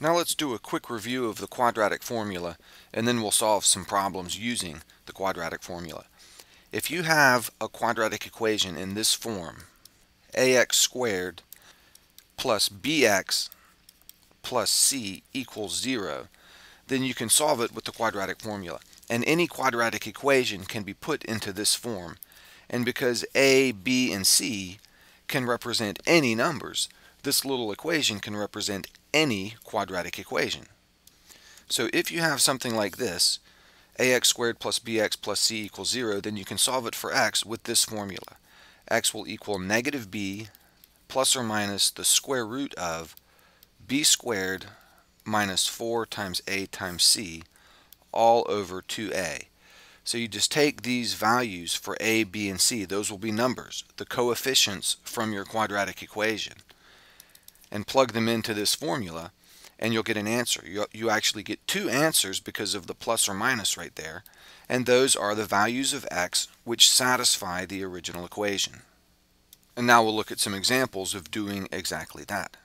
Now let's do a quick review of the quadratic formula and then we'll solve some problems using the quadratic formula. If you have a quadratic equation in this form, ax squared plus bx plus c equals 0, then you can solve it with the quadratic formula. And any quadratic equation can be put into this form. And because a, b, and c can represent any numbers, this little equation can represent any quadratic equation. So if you have something like this, ax squared plus bx plus c equals 0, then you can solve it for x with this formula. x will equal negative b plus or minus the square root of b squared minus 4 times a times c all over 2a. So you just take these values for a, b, and c. Those will be numbers, the coefficients from your quadratic equation and plug them into this formula and you'll get an answer. You, you actually get two answers because of the plus or minus right there and those are the values of x which satisfy the original equation. And now we'll look at some examples of doing exactly that.